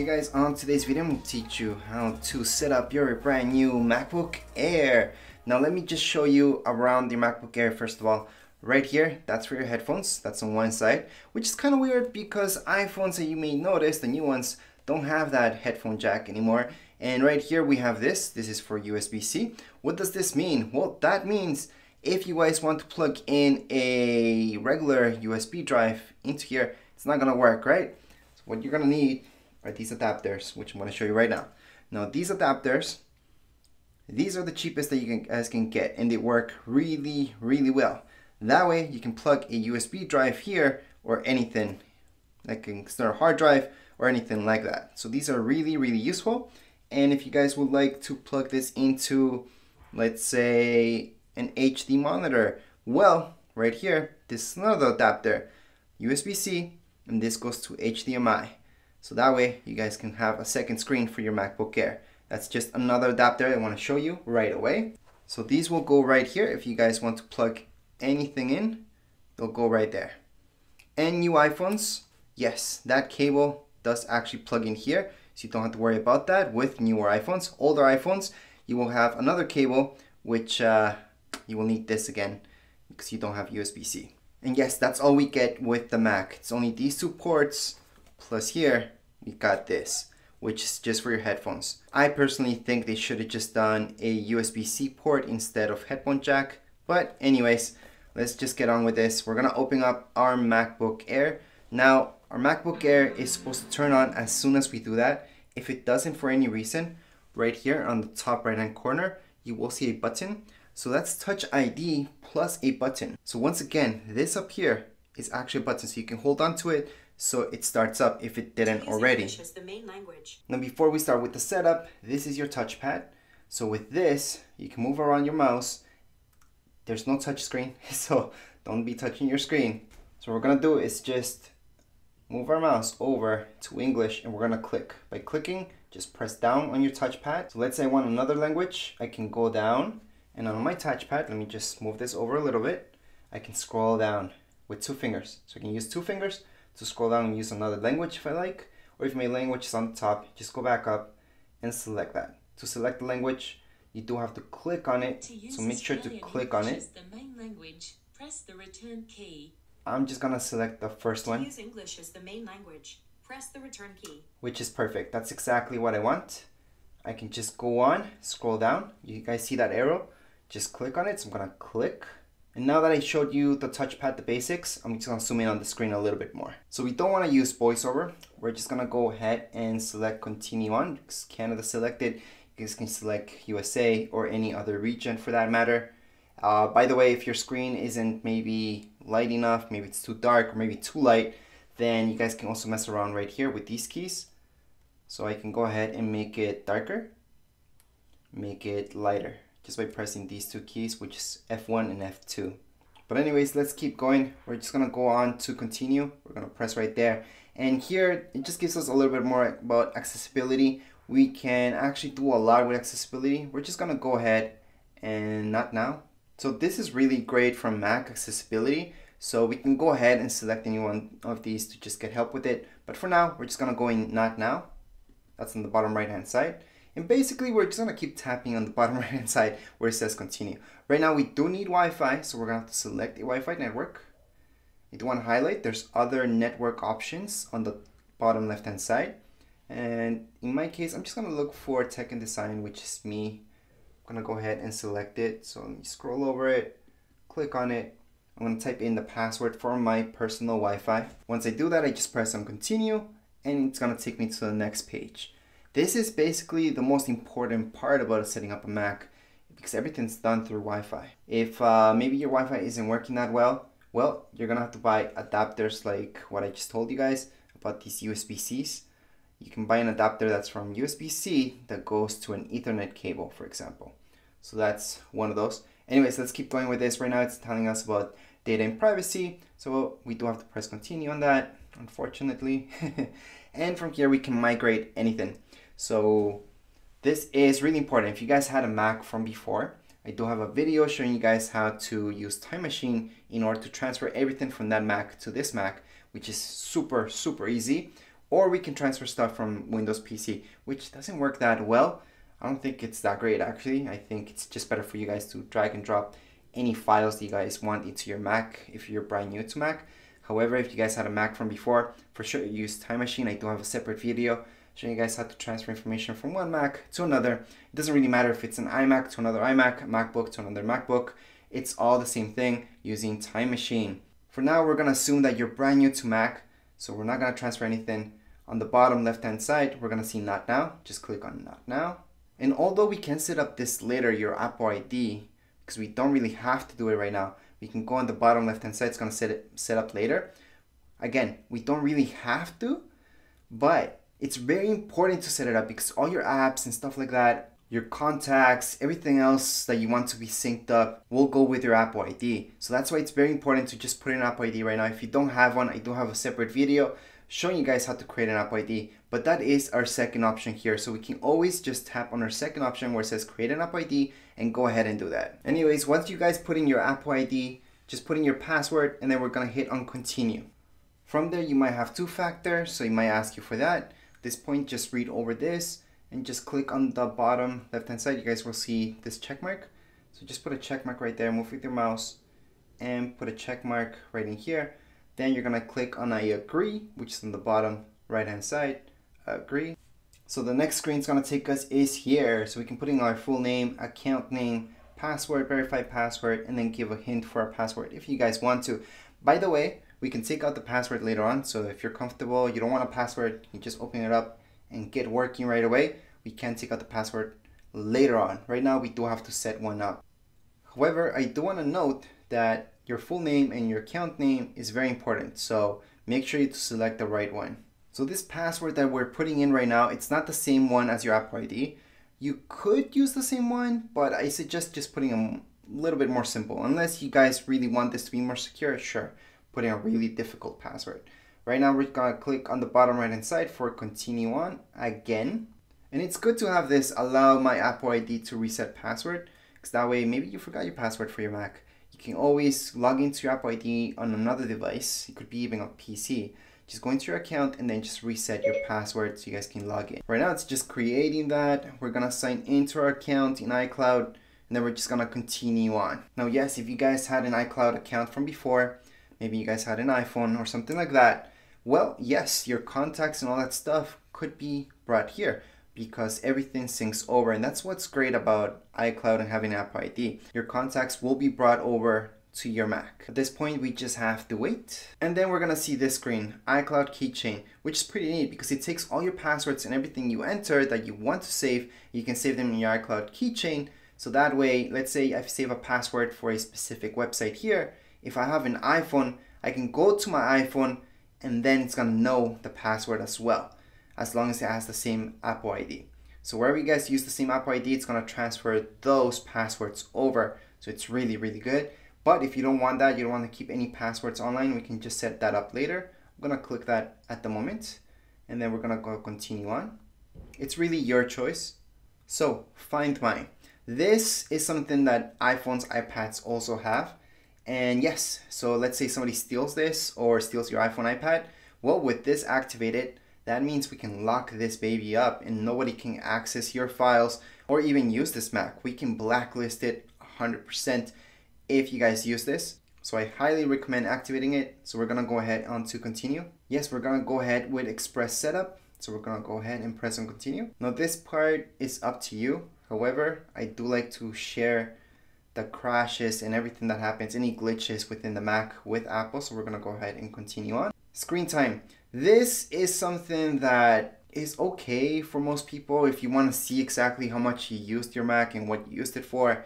Hey guys, on today's video I'm going to teach you how to set up your brand new MacBook Air. Now let me just show you around your MacBook Air first of all. Right here, that's for your headphones, that's on one side, which is kind of weird because iPhones that you may notice, the new ones, don't have that headphone jack anymore. And right here we have this, this is for USB-C. What does this mean? Well, that means if you guys want to plug in a regular USB drive into here, it's not gonna work, right? So what you're gonna need are these adapters, which I'm going to show you right now. Now these adapters, these are the cheapest that you guys can get and they work really, really well. That way you can plug a USB drive here or anything, like an external hard drive or anything like that. So these are really, really useful. And if you guys would like to plug this into, let's say, an HD monitor, well, right here, this is another adapter, USB-C, and this goes to HDMI. So that way you guys can have a second screen for your MacBook Air. That's just another adapter I want to show you right away. So these will go right here if you guys want to plug anything in, they'll go right there. And new iPhones, yes, that cable does actually plug in here, so you don't have to worry about that with newer iPhones. Older iPhones, you will have another cable, which uh, you will need this again because you don't have USB-C. And yes, that's all we get with the Mac. It's only these two ports Plus here, we got this, which is just for your headphones. I personally think they should have just done a USB-C port instead of headphone jack. But anyways, let's just get on with this. We're gonna open up our MacBook Air. Now, our MacBook Air is supposed to turn on as soon as we do that. If it doesn't for any reason, right here on the top right hand corner, you will see a button. So that's Touch ID plus a button. So once again, this up here is actually a button. So you can hold on to it so it starts up if it didn't already. Now before we start with the setup, this is your touchpad. So with this, you can move around your mouse. There's no touch screen, so don't be touching your screen. So what we're gonna do is just move our mouse over to English and we're gonna click. By clicking, just press down on your touchpad. So let's say I want another language, I can go down and on my touchpad, let me just move this over a little bit. I can scroll down with two fingers. So I can use two fingers to scroll down and use another language if I like, or if my language is on the top, just go back up and select that. To select the language, you do have to click on it, so make sure to click on it. The main language, press the return key. I'm just gonna select the first one. use English as the main language, press the return key. Which is perfect. That's exactly what I want. I can just go on, scroll down. You guys see that arrow? Just click on it. So I'm gonna click and now that I showed you the touchpad, the basics, I'm just gonna zoom in on the screen a little bit more. So we don't wanna use voiceover. We're just gonna go ahead and select continue on. Because Canada selected, you guys can select USA or any other region for that matter. Uh, by the way, if your screen isn't maybe light enough, maybe it's too dark or maybe too light, then you guys can also mess around right here with these keys. So I can go ahead and make it darker, make it lighter just by pressing these two keys, which is F1 and F2. But anyways, let's keep going. We're just gonna go on to continue. We're gonna press right there. And here, it just gives us a little bit more about accessibility. We can actually do a lot with accessibility. We're just gonna go ahead and not now. So this is really great from Mac accessibility. So we can go ahead and select any one of these to just get help with it. But for now, we're just gonna go in not now. That's on the bottom right hand side. And basically, we're just gonna keep tapping on the bottom right hand side where it says continue. Right now, we do need Wi-Fi, so we're gonna have to select a Wi-Fi network. You do wanna highlight, there's other network options on the bottom left hand side. And in my case, I'm just gonna look for tech and design, which is me. I'm gonna go ahead and select it. So let me scroll over it, click on it. I'm gonna type in the password for my personal Wi-Fi. Once I do that, I just press on continue and it's gonna take me to the next page. This is basically the most important part about setting up a Mac because everything's done through Wi-Fi. If uh, maybe your Wi-Fi isn't working that well, well, you're gonna have to buy adapters like what I just told you guys about these USB-Cs. You can buy an adapter that's from USB-C that goes to an Ethernet cable, for example. So that's one of those. Anyways, let's keep going with this. Right now it's telling us about data and privacy. So we do have to press continue on that, unfortunately. and from here we can migrate anything. So this is really important. If you guys had a Mac from before, I do have a video showing you guys how to use Time Machine in order to transfer everything from that Mac to this Mac, which is super, super easy. or we can transfer stuff from Windows PC, which doesn't work that well. I don't think it's that great actually. I think it's just better for you guys to drag and drop any files that you guys want into your Mac if you're brand new to Mac. However, if you guys had a Mac from before, for sure use Time Machine. I do have a separate video showing you guys how to transfer information from one Mac to another. It doesn't really matter if it's an iMac to another iMac, MacBook to another MacBook. It's all the same thing using Time Machine. For now, we're gonna assume that you're brand new to Mac, so we're not gonna transfer anything. On the bottom left hand side, we're gonna see Not Now. Just click on Not Now. And although we can set up this later, your Apple ID, because we don't really have to do it right now, we can go on the bottom left hand side, it's gonna set it set up later. Again, we don't really have to, but it's very important to set it up because all your apps and stuff like that, your contacts, everything else that you want to be synced up will go with your Apple ID. So that's why it's very important to just put in an Apple ID right now. If you don't have one, I do have a separate video showing you guys how to create an Apple ID. But that is our second option here. So we can always just tap on our second option where it says create an Apple ID and go ahead and do that. Anyways, once you guys put in your Apple ID, just put in your password and then we're gonna hit on continue. From there, you might have two factor, so it might ask you for that. This point, just read over this and just click on the bottom left hand side. You guys will see this check mark. So just put a check mark right there, move with your mouse and put a check mark right in here. Then you're gonna click on I agree, which is on the bottom right hand side, agree. So the next screen is gonna take us is here. So we can put in our full name, account name, password, verified password, and then give a hint for our password if you guys want to. By the way, we can take out the password later on. So if you're comfortable, you don't want a password, you just open it up and get working right away. We can take out the password later on. Right now, we do have to set one up. However, I do want to note that your full name and your account name is very important. So make sure you select the right one. So this password that we're putting in right now, it's not the same one as your Apple ID. You could use the same one, but I suggest just putting a little bit more simple. Unless you guys really want this to be more secure, sure putting a really difficult password. Right now we're gonna click on the bottom right hand side for continue on again. And it's good to have this allow my Apple ID to reset password because that way maybe you forgot your password for your Mac. You can always log into your Apple ID on another device. It could be even a PC. Just go into your account and then just reset your password so you guys can log in. Right now it's just creating that. We're gonna sign into our account in iCloud and then we're just gonna continue on. Now yes, if you guys had an iCloud account from before, maybe you guys had an iPhone or something like that, well, yes, your contacts and all that stuff could be brought here because everything syncs over. And that's what's great about iCloud and having Apple ID. Your contacts will be brought over to your Mac. At this point, we just have to wait. And then we're gonna see this screen, iCloud Keychain, which is pretty neat because it takes all your passwords and everything you enter that you want to save, you can save them in your iCloud Keychain. So that way, let's say I save a password for a specific website here, if I have an iPhone, I can go to my iPhone and then it's gonna know the password as well, as long as it has the same Apple ID. So wherever you guys use the same Apple ID, it's gonna transfer those passwords over. So it's really, really good. But if you don't want that, you don't want to keep any passwords online, we can just set that up later. I'm gonna click that at the moment, and then we're gonna go continue on. It's really your choice. So find my. This is something that iPhones, iPads also have. And yes, so let's say somebody steals this or steals your iPhone, iPad. Well, with this activated, that means we can lock this baby up and nobody can access your files or even use this Mac. We can blacklist it 100% if you guys use this. So I highly recommend activating it. So we're gonna go ahead on to continue. Yes, we're gonna go ahead with Express Setup. So we're gonna go ahead and press on continue. Now this part is up to you. However, I do like to share the crashes and everything that happens, any glitches within the Mac with Apple. So we're gonna go ahead and continue on. Screen time. This is something that is okay for most people if you want to see exactly how much you used your Mac and what you used it for.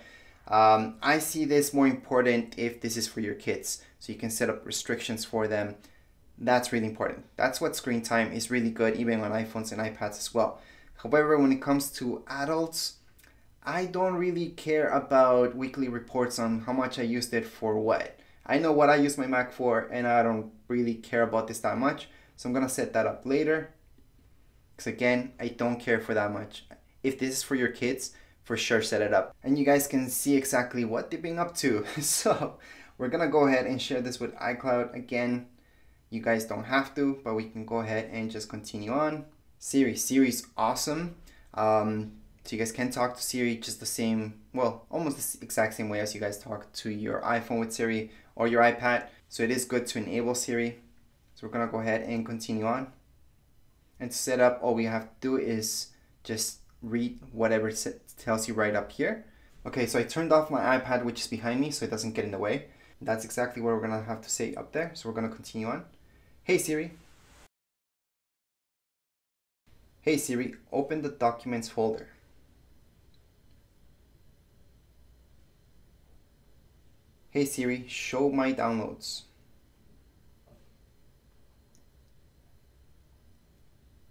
Um, I see this more important if this is for your kids. So you can set up restrictions for them. That's really important. That's what screen time is really good, even on iPhones and iPads as well. However, when it comes to adults, I don't really care about weekly reports on how much I used it for what. I know what I use my Mac for and I don't really care about this that much. So I'm gonna set that up later. Because again, I don't care for that much. If this is for your kids, for sure set it up. And you guys can see exactly what they've been up to. so we're gonna go ahead and share this with iCloud again. You guys don't have to, but we can go ahead and just continue on. Siri, Siri's awesome. Um, so you guys can talk to Siri just the same, well, almost the exact same way as you guys talk to your iPhone with Siri or your iPad. So it is good to enable Siri. So we're gonna go ahead and continue on. And to set up, all we have to do is just read whatever it tells you right up here. Okay, so I turned off my iPad, which is behind me, so it doesn't get in the way. That's exactly what we're gonna have to say up there. So we're gonna continue on. Hey Siri. Hey Siri, open the documents folder. Hey Siri, show my downloads.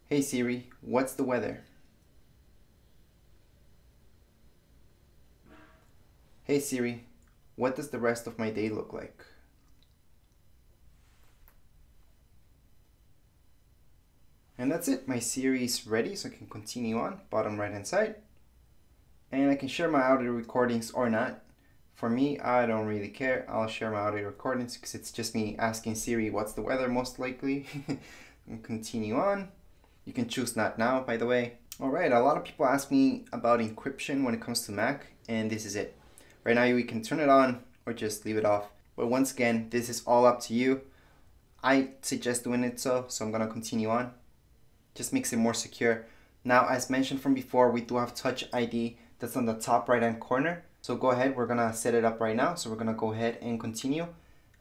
Hey Siri, what's the weather? Hey Siri, what does the rest of my day look like? And that's it, my Siri is ready so I can continue on, bottom right hand side. And I can share my audio recordings or not. For me, I don't really care. I'll share my audio recordings because it's just me asking Siri what's the weather most likely. continue on. You can choose not now, by the way. Alright, a lot of people ask me about encryption when it comes to Mac, and this is it. Right now we can turn it on or just leave it off. But once again, this is all up to you. I suggest doing it so, so I'm gonna continue on. Just makes it more secure. Now, as mentioned from before, we do have Touch ID that's on the top right hand corner. So go ahead, we're gonna set it up right now. So we're gonna go ahead and continue.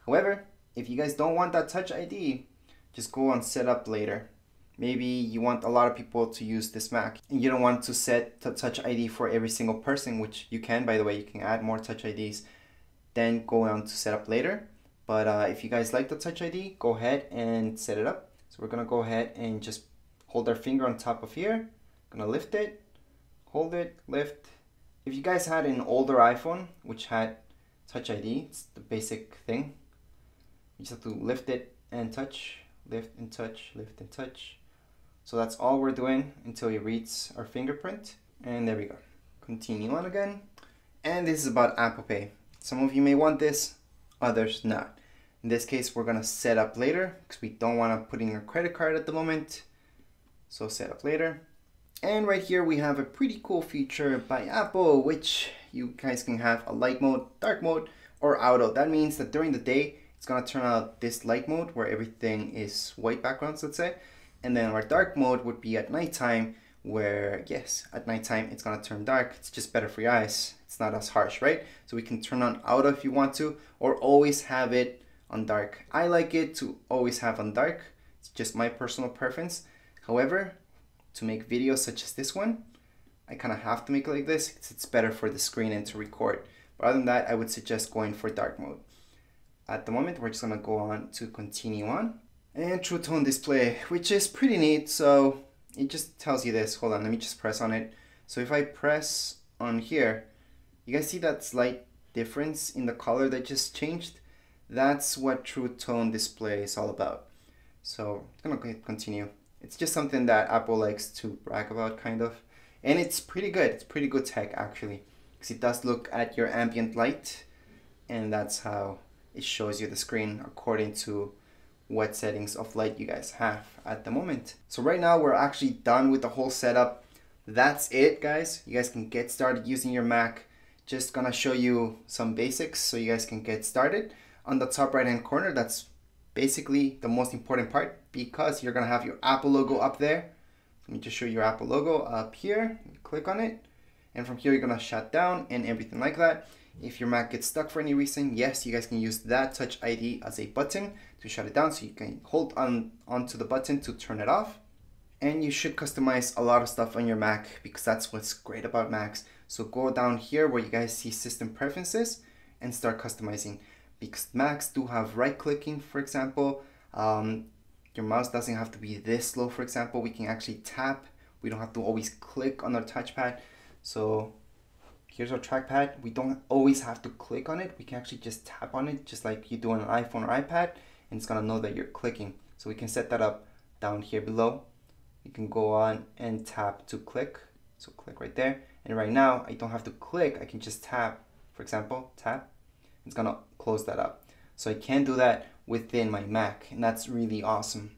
However, if you guys don't want that Touch ID, just go on setup later. Maybe you want a lot of people to use this Mac and you don't want to set Touch ID for every single person, which you can, by the way, you can add more Touch IDs, then go on to set up later. But uh, if you guys like the Touch ID, go ahead and set it up. So we're gonna go ahead and just hold our finger on top of here, gonna lift it, hold it, lift. If you guys had an older iPhone, which had Touch ID, it's the basic thing. You just have to lift it and touch, lift and touch, lift and touch. So that's all we're doing until it reads our fingerprint. And there we go. Continue on again. And this is about Apple Pay. Some of you may want this, others not. In this case, we're gonna set up later because we don't wanna put in your credit card at the moment. So set up later. And right here we have a pretty cool feature by Apple, which you guys can have a light mode, dark mode, or auto. That means that during the day, it's gonna turn out this light mode where everything is white backgrounds, let's say. And then our dark mode would be at nighttime where, yes, at nighttime it's gonna turn dark. It's just better for your eyes. It's not as harsh, right? So we can turn on auto if you want to, or always have it on dark. I like it to always have on dark. It's just my personal preference. However, to make videos such as this one, I kind of have to make it like this it's better for the screen and to record. But other than that, I would suggest going for dark mode. At the moment, we're just gonna go on to continue on and True Tone display, which is pretty neat. So it just tells you this. Hold on, let me just press on it. So if I press on here, you guys see that slight difference in the color that just changed? That's what True Tone display is all about. So I'm gonna continue. It's just something that Apple likes to brag about, kind of. And it's pretty good. It's pretty good tech, actually. Because it does look at your ambient light. And that's how it shows you the screen according to what settings of light you guys have at the moment. So right now we're actually done with the whole setup. That's it guys. You guys can get started using your Mac. Just gonna show you some basics so you guys can get started. On the top right hand corner, that's basically the most important part because you're gonna have your Apple logo up there. Let me just show you your Apple logo up here. Click on it. And from here, you're gonna shut down and everything like that. If your Mac gets stuck for any reason, yes, you guys can use that Touch ID as a button to shut it down. So you can hold on onto the button to turn it off. And you should customize a lot of stuff on your Mac because that's what's great about Macs. So go down here where you guys see system preferences and start customizing because Macs do have right clicking, for example. Um, your mouse doesn't have to be this slow, for example. We can actually tap. We don't have to always click on our touchpad. So here's our trackpad. We don't always have to click on it. We can actually just tap on it just like you do on an iPhone or iPad and it's gonna know that you're clicking. So we can set that up down here below. You can go on and tap to click. So click right there. And right now I don't have to click. I can just tap, for example, tap. It's gonna close that up. So I can do that within my Mac, and that's really awesome.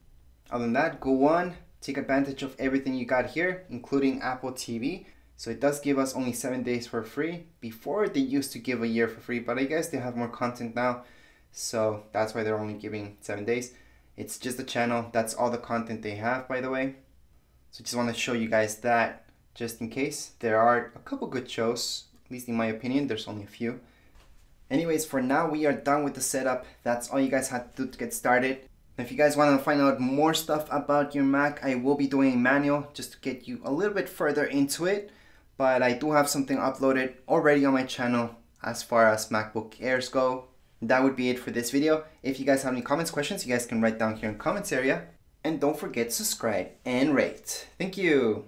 Other than that, go on, take advantage of everything you got here, including Apple TV. So it does give us only seven days for free. Before they used to give a year for free, but I guess they have more content now. So that's why they're only giving seven days. It's just a channel. That's all the content they have, by the way. So just want to show you guys that just in case. There are a couple good shows, at least in my opinion. There's only a few. Anyways, for now, we are done with the setup. That's all you guys had to do to get started. If you guys want to find out more stuff about your Mac, I will be doing a manual just to get you a little bit further into it. But I do have something uploaded already on my channel as far as MacBook Airs go. That would be it for this video. If you guys have any comments, questions, you guys can write down here in comments area. And don't forget to subscribe and rate. Thank you.